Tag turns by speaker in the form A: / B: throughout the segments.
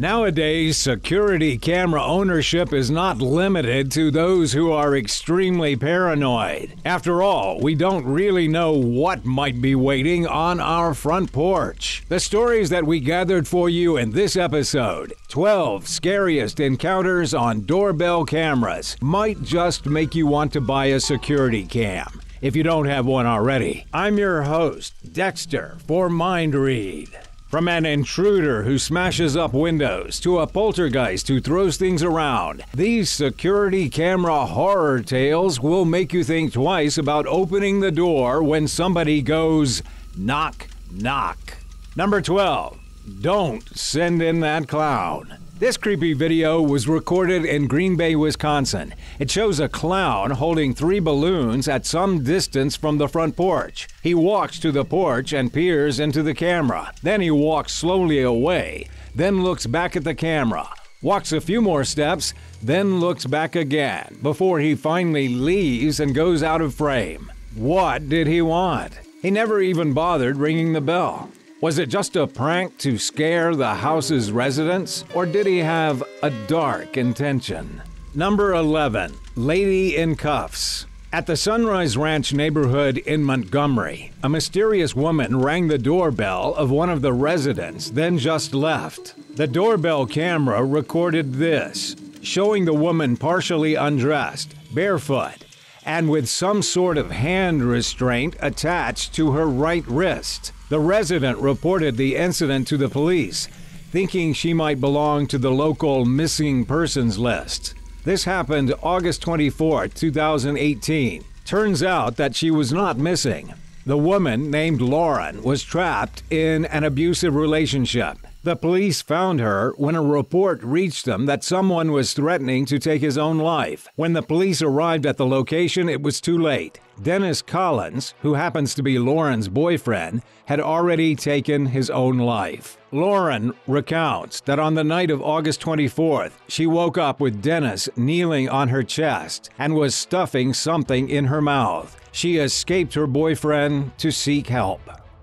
A: Nowadays, security camera ownership is not limited to those who are extremely paranoid. After all, we don't really know what might be waiting on our front porch. The stories that we gathered for you in this episode 12 scariest encounters on doorbell cameras might just make you want to buy a security cam if you don't have one already. I'm your host, Dexter, for Mind Read. From an intruder who smashes up windows to a poltergeist who throws things around, these security camera horror tales will make you think twice about opening the door when somebody goes knock, knock. Number 12. Don't send in that clown. This creepy video was recorded in Green Bay, Wisconsin. It shows a clown holding three balloons at some distance from the front porch. He walks to the porch and peers into the camera. Then he walks slowly away, then looks back at the camera, walks a few more steps, then looks back again before he finally leaves and goes out of frame. What did he want? He never even bothered ringing the bell. Was it just a prank to scare the house's residents, or did he have a dark intention? Number 11 Lady in Cuffs. At the Sunrise Ranch neighborhood in Montgomery, a mysterious woman rang the doorbell of one of the residents, then just left. The doorbell camera recorded this, showing the woman partially undressed, barefoot, and with some sort of hand restraint attached to her right wrist. The resident reported the incident to the police, thinking she might belong to the local missing persons list. This happened August 24, 2018. Turns out that she was not missing. The woman, named Lauren, was trapped in an abusive relationship. The police found her when a report reached them that someone was threatening to take his own life. When the police arrived at the location, it was too late. Dennis Collins, who happens to be Lauren's boyfriend, had already taken his own life. Lauren recounts that on the night of August 24th, she woke up with Dennis kneeling on her chest and was stuffing something in her mouth. She escaped her boyfriend to seek help.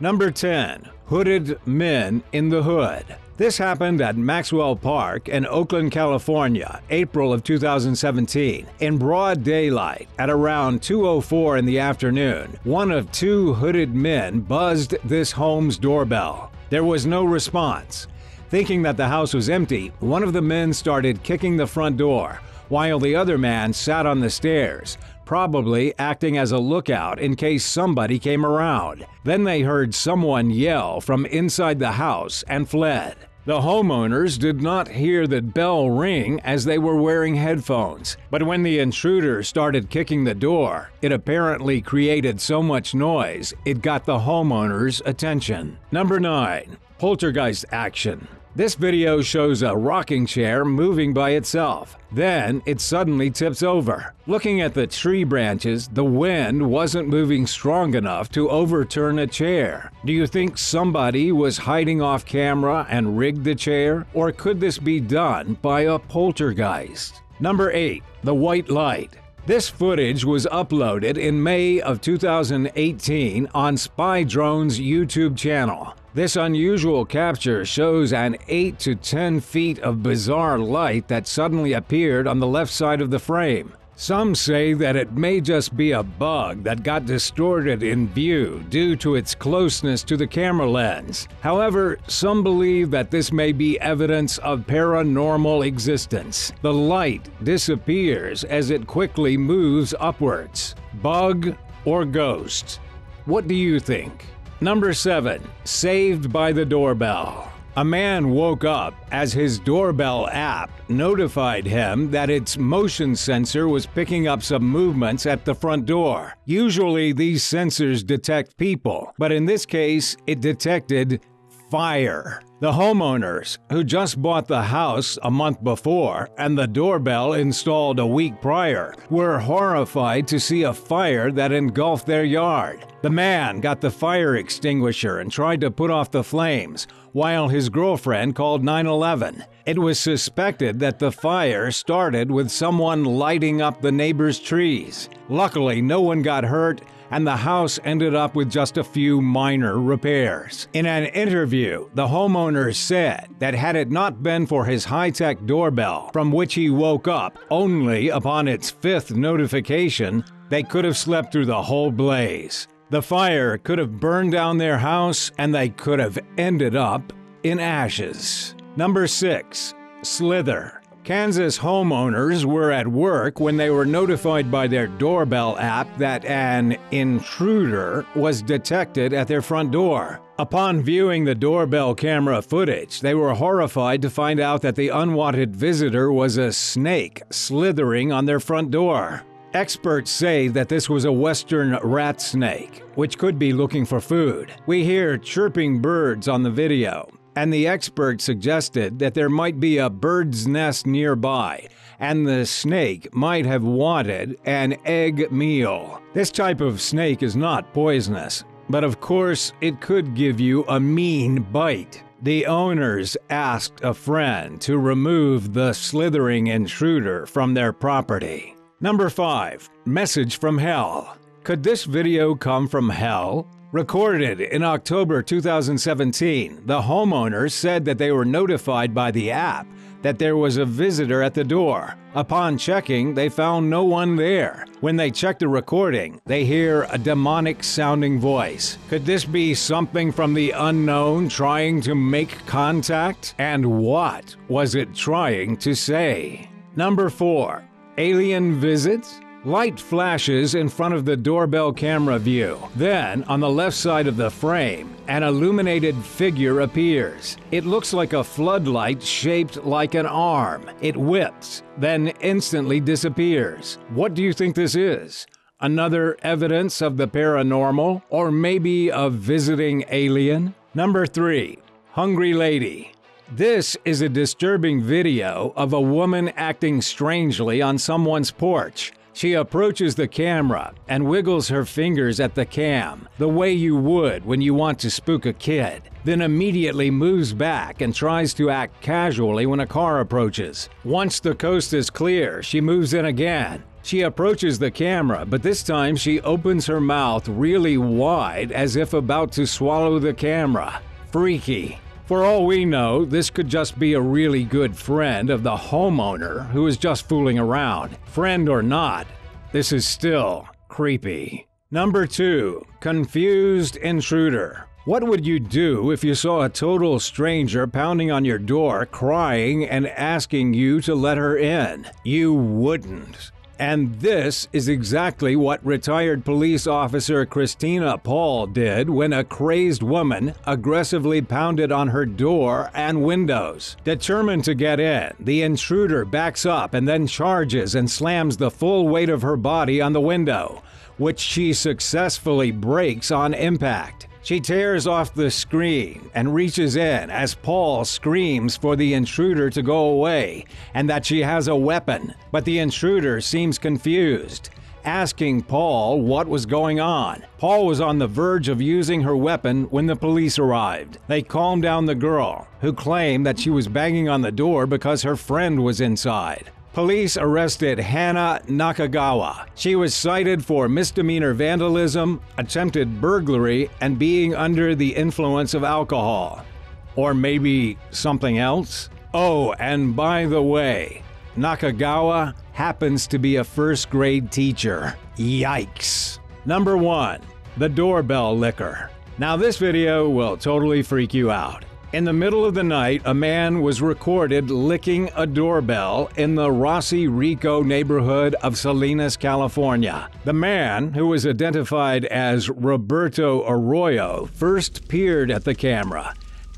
A: Number 10 Hooded Men in the Hood. This happened at Maxwell Park in Oakland, California, April of 2017. In broad daylight, at around 2:04 in the afternoon, one of two hooded men buzzed this home's doorbell. There was no response. Thinking that the house was empty, one of the men started kicking the front door, while the other man sat on the stairs, probably acting as a lookout in case somebody came around. Then they heard someone yell from inside the house and fled. The homeowners did not hear the bell ring as they were wearing headphones, but when the intruder started kicking the door, it apparently created so much noise it got the homeowners' attention. Number 9. Poltergeist Action this video shows a rocking chair moving by itself. Then it suddenly tips over. Looking at the tree branches, the wind wasn't moving strong enough to overturn a chair. Do you think somebody was hiding off camera and rigged the chair? Or could this be done by a poltergeist? Number 8. The White Light. This footage was uploaded in May of 2018 on Spy Drone's YouTube channel. This unusual capture shows an 8 to 10 feet of bizarre light that suddenly appeared on the left side of the frame. Some say that it may just be a bug that got distorted in view due to its closeness to the camera lens. However, some believe that this may be evidence of paranormal existence. The light disappears as it quickly moves upwards. Bug or ghost? What do you think? Number 7. Saved by the Doorbell. A man woke up as his doorbell app notified him that its motion sensor was picking up some movements at the front door. Usually, these sensors detect people, but in this case, it detected fire. The homeowners, who just bought the house a month before and the doorbell installed a week prior, were horrified to see a fire that engulfed their yard. The man got the fire extinguisher and tried to put off the flames, while his girlfriend called 911. It was suspected that the fire started with someone lighting up the neighbor's trees. Luckily, no one got hurt and the house ended up with just a few minor repairs. In an interview, the homeowner said that had it not been for his high tech doorbell, from which he woke up only upon its fifth notification, they could have slept through the whole blaze. The fire could have burned down their house and they could have ended up in ashes. Number 6. Slither. Kansas homeowners were at work when they were notified by their doorbell app that an intruder was detected at their front door. Upon viewing the doorbell camera footage, they were horrified to find out that the unwanted visitor was a snake slithering on their front door. Experts say that this was a western rat snake, which could be looking for food. We hear chirping birds on the video, and the expert suggested that there might be a bird's nest nearby, and the snake might have wanted an egg meal. This type of snake is not poisonous, but of course, it could give you a mean bite. The owners asked a friend to remove the slithering intruder from their property. Number 5. Message from Hell. Could this video come from hell? Recorded in October 2017, the homeowners said that they were notified by the app that there was a visitor at the door. Upon checking, they found no one there. When they check the recording, they hear a demonic sounding voice. Could this be something from the unknown trying to make contact? And what was it trying to say? Number 4. Alien visits? Light flashes in front of the doorbell camera view. Then, on the left side of the frame, an illuminated figure appears. It looks like a floodlight shaped like an arm. It whips, then instantly disappears. What do you think this is? Another evidence of the paranormal? Or maybe a visiting alien? Number 3. Hungry Lady. This is a disturbing video of a woman acting strangely on someone's porch. She approaches the camera and wiggles her fingers at the cam, the way you would when you want to spook a kid, then immediately moves back and tries to act casually when a car approaches. Once the coast is clear, she moves in again. She approaches the camera, but this time she opens her mouth really wide as if about to swallow the camera. Freaky. For all we know, this could just be a really good friend of the homeowner who is just fooling around. Friend or not, this is still creepy. Number 2. Confused Intruder. What would you do if you saw a total stranger pounding on your door, crying and asking you to let her in? You wouldn't. And this is exactly what retired police officer Christina Paul did when a crazed woman aggressively pounded on her door and windows. Determined to get in, the intruder backs up and then charges and slams the full weight of her body on the window, which she successfully breaks on impact. She tears off the screen and reaches in as Paul screams for the intruder to go away and that she has a weapon, but the intruder seems confused. Asking Paul what was going on. Paul was on the verge of using her weapon when the police arrived. They calmed down the girl, who claimed that she was banging on the door because her friend was inside. Police arrested Hannah Nakagawa. She was cited for misdemeanor vandalism, attempted burglary, and being under the influence of alcohol. Or maybe something else? Oh, and by the way, Nakagawa happens to be a first grade teacher. Yikes. Number 1. The Doorbell Licker. Now, this video will totally freak you out. In the middle of the night, a man was recorded licking a doorbell in the Rossi Rico neighborhood of Salinas, California. The man, who was identified as Roberto Arroyo, first peered at the camera,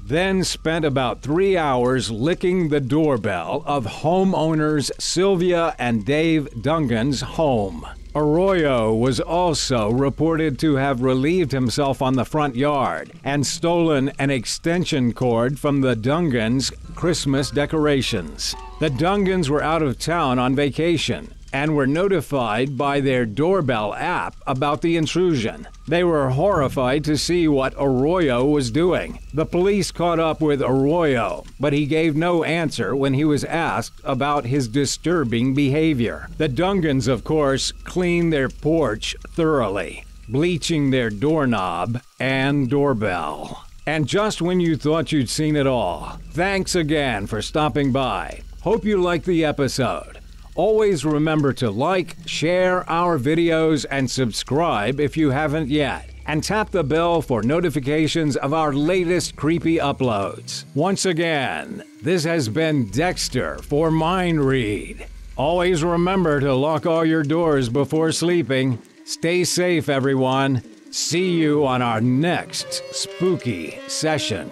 A: then spent about three hours licking the doorbell of homeowners Sylvia and Dave Dungan's home. Arroyo was also reported to have relieved himself on the front yard and stolen an extension cord from the Dungans' Christmas decorations. The Dungans were out of town on vacation and were notified by their doorbell app about the intrusion. They were horrified to see what Arroyo was doing. The police caught up with Arroyo, but he gave no answer when he was asked about his disturbing behavior. The Dungans, of course, cleaned their porch thoroughly. bleaching their doorknob and doorbell. And just when you thought you'd seen it all, thanks again for stopping by. Hope you liked the episode. Always remember to like, share our videos, and subscribe if you haven't yet. And tap the bell for notifications of our latest creepy uploads. Once again, this has been Dexter for Mind Read. Always remember to lock all your doors before sleeping. Stay safe, everyone. See you on our next spooky session.